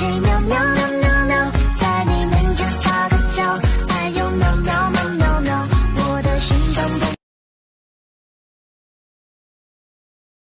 change up your life.